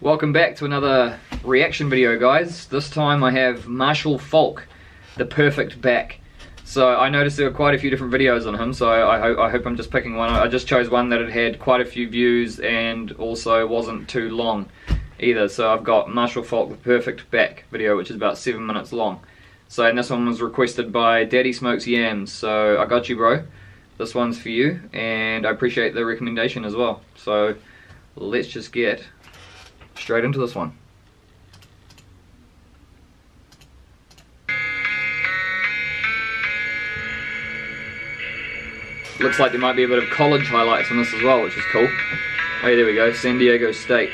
Welcome back to another reaction video guys. This time I have Marshall Faulk, the perfect back. So I noticed there were quite a few different videos on him, so I, ho I hope I'm just picking one. I just chose one that had had quite a few views and also wasn't too long either. So I've got Marshall Faulk, the perfect back video, which is about seven minutes long. So and this one was requested by Daddy Smokes Yams. So I got you bro. This one's for you and I appreciate the recommendation as well. So let's just get straight into this one. Looks like there might be a bit of college highlights on this as well, which is cool. Yeah, there we go, San Diego State.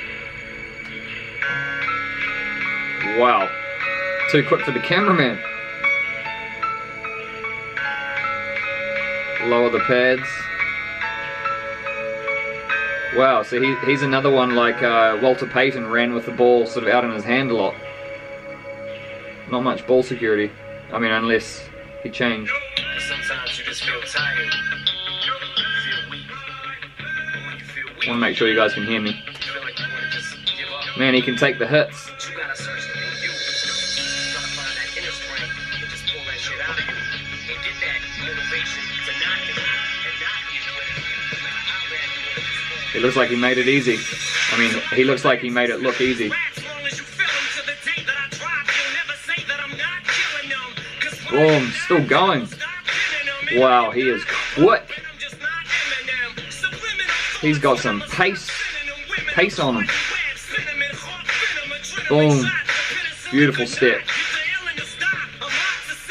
Wow. Too quick for the cameraman. Lower the pads. Wow, so he, he's another one like uh, Walter Payton ran with the ball sort of out in his hand a lot. Not much ball security. I mean, unless he changed. Sometimes you just feel tired. Want to make sure you guys can hear me. Man, he can take the hits. It looks like he made it easy. I mean, he looks like he made it look easy. Boom, still going. Wow, he is quick. He's got some pace, pace on him. Boom, beautiful step.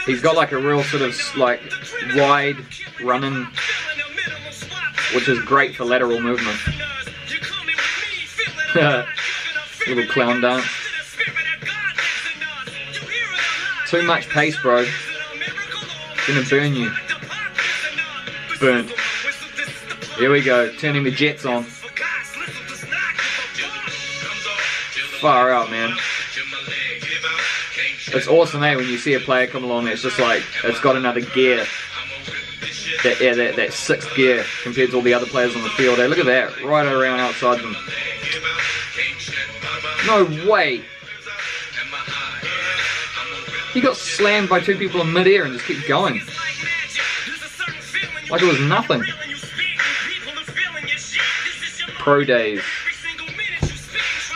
He's got like a real sort of like wide running which is great for lateral movement. Little clown dance. Too much pace, bro. Gonna burn you. Burnt. Here we go, turning the jets on. Far out, man. It's awesome, eh, when you see a player come along it's just like, it's got another gear that, yeah, that, that sixth gear compared to all the other players on the field. Hey, look at that, right around outside them. No way. He got slammed by two people in midair and just kept going. Like it was nothing. Pro days.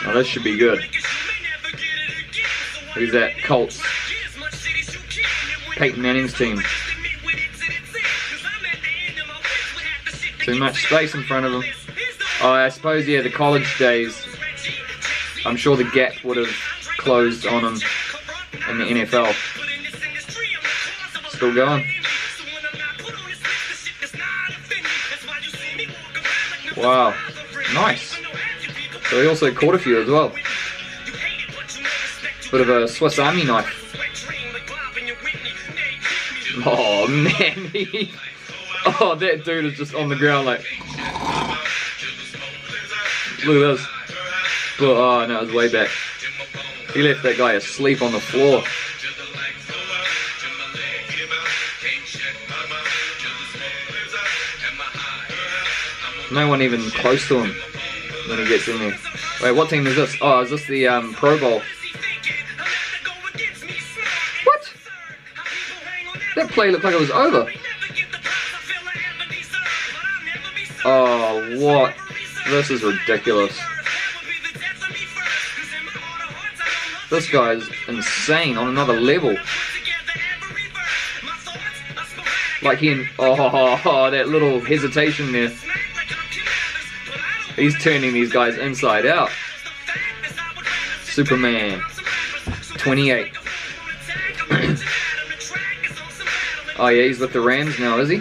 Oh, this should be good. Who's that? Colts. Peyton Manning's team. Too much space in front of him. Oh, I suppose, yeah, the college days, I'm sure the gap would have closed on him in the NFL. Still going. Wow. Nice. So he also caught a few as well. Bit of a Swiss Army knife. Oh man, Oh, that dude is just on the ground like. Look at this. But, oh, no, it was way back. He left that guy asleep on the floor. No one even close to him when he gets in there. Wait, what team is this? Oh, is this the um, Pro Bowl? What? That play looked like it was over. Oh, what? This is ridiculous. This guy's insane on another level. Like he, oh, oh, that little hesitation there. He's turning these guys inside out. Superman. 28. oh yeah, he's with the Rams now, is he?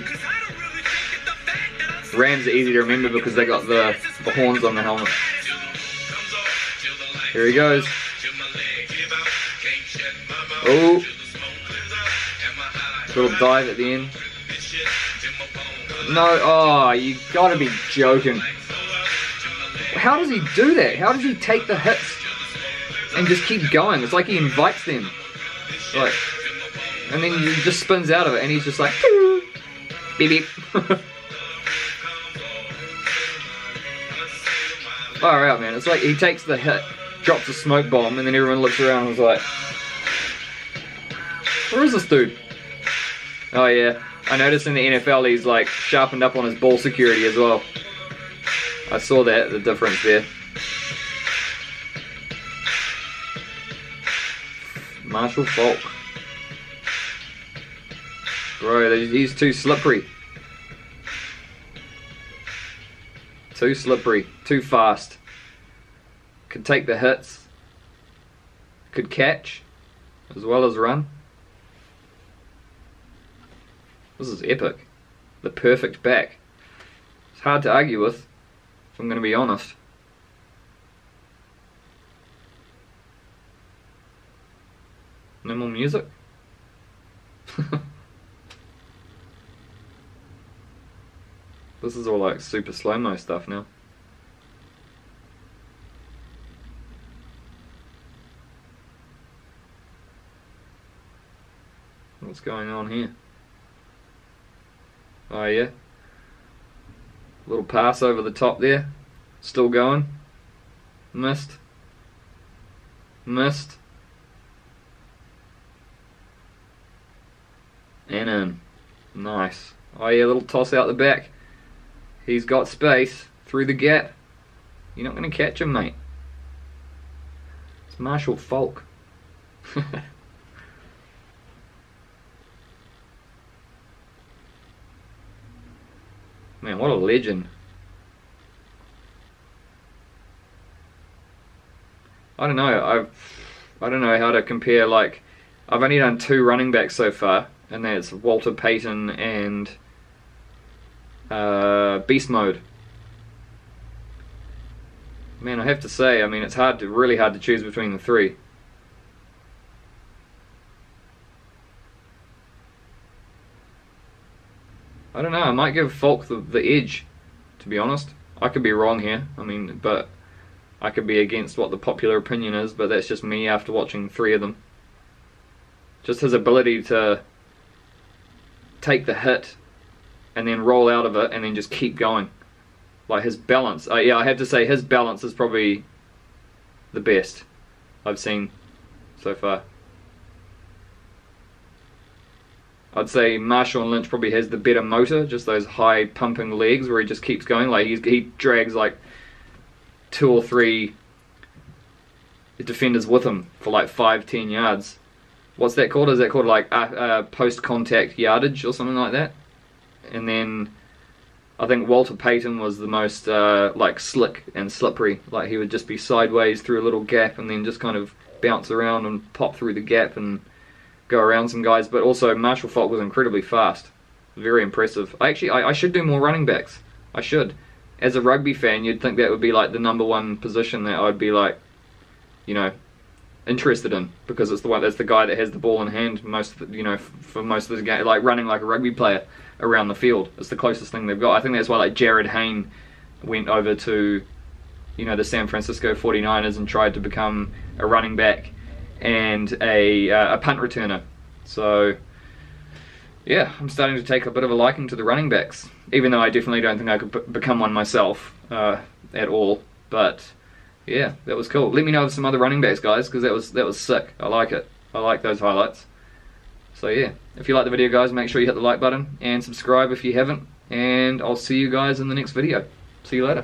Rams are easy to remember because they got the, the horns on the helmet. Here he goes. Oh. Little dive at the end. No, oh, you gotta be joking. How does he do that? How does he take the hits and just keep going? It's like he invites them. Like, and then he just spins out of it and he's just like, beep beep. far out, man. It's like he takes the hit drops a smoke bomb, and then everyone looks around and is like, where is this dude? Oh yeah, I noticed in the NFL he's like sharpened up on his ball security as well. I saw that, the difference there. Marshall Faulk. Bro, he's too slippery. Too slippery, too fast. Could take the hits. Could catch, as well as run. This is epic. The perfect back. It's hard to argue with, if I'm going to be honest. No more music? this is all like super slow-mo stuff now. What's going on here? Oh yeah. Little pass over the top there. Still going. Missed. Missed. And in. Nice. Oh yeah, little toss out the back. He's got space through the gap. You're not going to catch him, mate. It's Marshall Faulk. Man, what a legend. I don't know. I've I don't know how to compare. Like, I've only done two running backs so far, and that's Walter Payton and uh, Beast Mode. Man, I have to say, I mean, it's hard to really hard to choose between the three. I don't know. I might give Faulk the, the edge, to be honest. I could be wrong here. I mean, but I could be against what the popular opinion is, but that's just me after watching three of them. Just his ability to take the hit and then roll out of it and then just keep going. Like his balance. Uh, yeah, I have to say his balance is probably the best I've seen so far. I'd say Marshawn Lynch probably has the better motor, just those high pumping legs where he just keeps going. Like he's, he drags like two or three defenders with him for like five, ten yards. What's that called? Is that called like uh, uh, post contact yardage or something like that? And then I think Walter Payton was the most uh, like slick and slippery. Like he would just be sideways through a little gap and then just kind of bounce around and pop through the gap and go around some guys, but also Marshall Faulk was incredibly fast. Very impressive. I actually, I, I should do more running backs. I should. As a rugby fan, you'd think that would be like the number one position that I'd be like, you know, interested in because it's the one that's the guy that has the ball in hand most, you know, for most of the game, like running like a rugby player around the field. It's the closest thing they've got. I think that's why like Jarryd Hayne went over to, you know, the San Francisco 49ers and tried to become a running back and a, uh, a punt returner. So, yeah, I'm starting to take a bit of a liking to the running backs, even though I definitely don't think I could become one myself uh, at all. But yeah, that was cool. Let me know of some other running backs, guys, because that was that was sick. I like it. I like those highlights. So yeah, if you like the video, guys, make sure you hit the like button and subscribe if you haven't. And I'll see you guys in the next video. See you later.